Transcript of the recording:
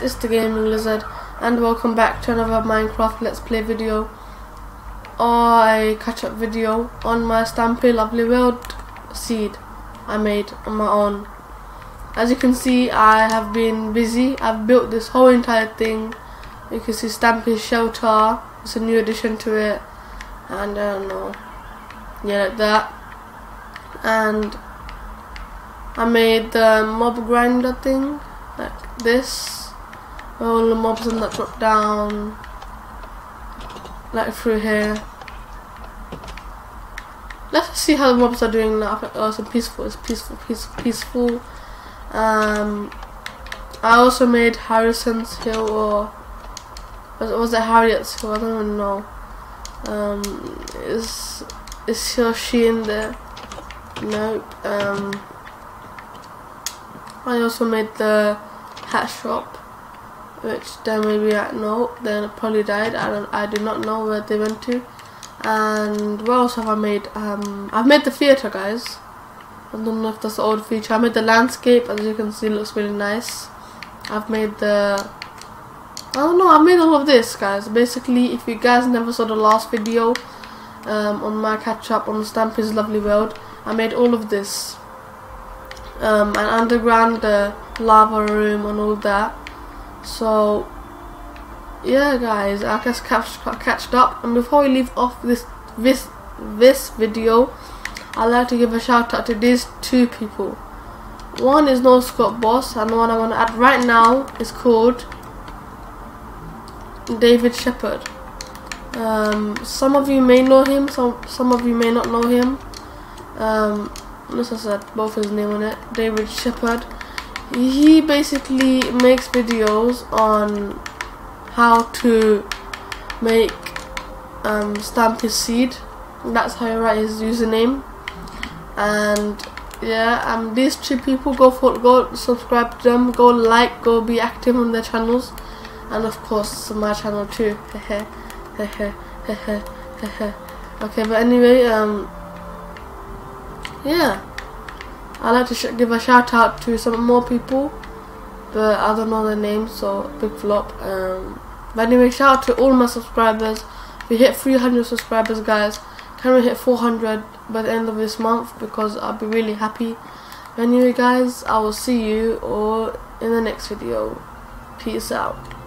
Mr. Gaming Lizard and welcome back to another Minecraft Let's Play video or a catch up video on my Stampy Lovely World seed I made on my own. As you can see I have been busy, I've built this whole entire thing. You can see Stampy's shelter, it's a new addition to it and I don't know, yeah like that. And I made the mob grinder thing like this all the mobs and that drop down. Like through here. Let's see how the mobs are doing now. Oh it's peaceful it's peaceful peaceful peaceful. Um I also made Harrison's Hill or was, was it Harriet's Hill? I don't even know. Um is is she in there? Nope um I also made the hat shop which then maybe I know then probably died I don't I do not know where they went to. And what else have I made um, I've made the theatre guys. I don't know if that's the old feature. I made the landscape as you can see looks really nice. I've made the I don't know I made all of this guys. Basically if you guys never saw the last video um, on my catch up on Stampy's Lovely World I made all of this. Um, and underground the lava room and all that so yeah guys I guess catch, catched up. And before we leave off this this this video I'd like to give a shout out to these two people. One is No Scott Boss and the one I want to add right now is called David Sheppard. Um, some of you may know him some some of you may not know him. Um, as I said both his name on it David Shepherd he basically makes videos on how to make um, Stampy's seed. That's how you write his username. And yeah um these two people go for go subscribe to them. Go like go be active on their channels. And of course my channel too. Okay but anyway um yeah I'd like to give a shout out to some more people, but I don't know their names, so big flop. Um, but anyway, shout out to all my subscribers. We hit 300 subscribers, guys. Can we hit 400 by the end of this month? Because I'll be really happy. Anyway, guys, I will see you all in the next video. Peace out.